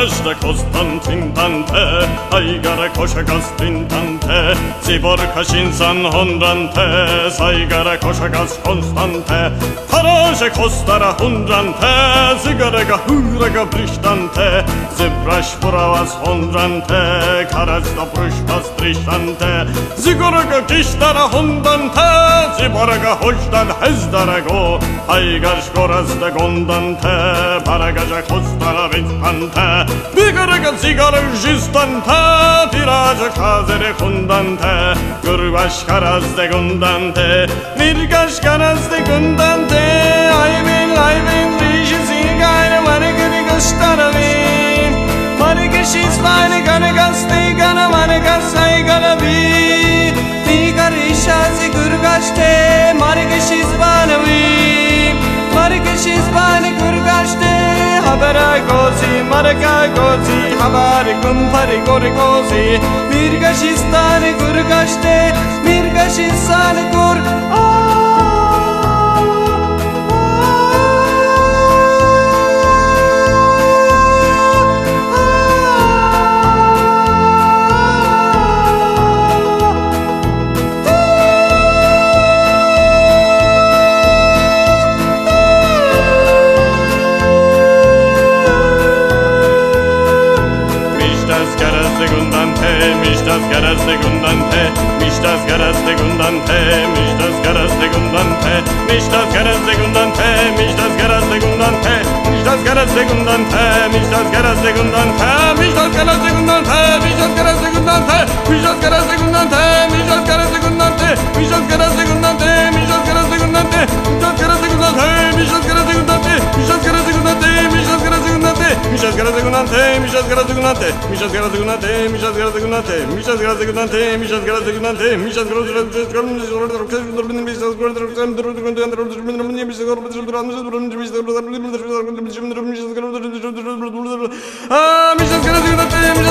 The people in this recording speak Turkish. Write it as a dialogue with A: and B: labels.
A: Każde Konstantin Dante, Aigara Kosha Gastin Dante, Zibor Kasinsan Hondante, Zaigara Kosha Gas Konstante, Karaże Kostara Hundante, Zygarega Hurega Bristante, Zybraś Porawas Hondante, Karaż do Bruszpas Bristante, Zygarega Gistara Hondante, وی برگا خوش دان حز درگو هی گردش کور از دگوندن ته پرگاچق خوش تا ویت پنتہ بی گراگ ازی گالن ژیستان ته تیر از خوندن ته ګروا شکار از دگوندن دے وی گاش گن از دگوندن دے ایمل ایمل ریشی سیگای ورگنی گشتن وی ورگشیس فایلی گن گستی گن gozi marga gozi habar kumpari gor gozi mirgashistan gurgashte mirgashisan gur Miștas garas de gundante, miștas garas de gundante, miștas garas de gundante, miștas garas de gundante, miștas garas de gundante, miștas garas de gundante, miștas garas de gundante, miștas garas de gundante, miștas garas de gundante, miștas garas de gundante, miștas garas de gundante, miștas garas de gundante, miștas garas de gundante, miștas muchas gracias, Gunante, muchas gracias, Gunante, muchas gracias, Gunante, muchas gracias, Gunante, muchas gracias, Gunante, muchas gracias, Gunante, muchas gracias, Gunante,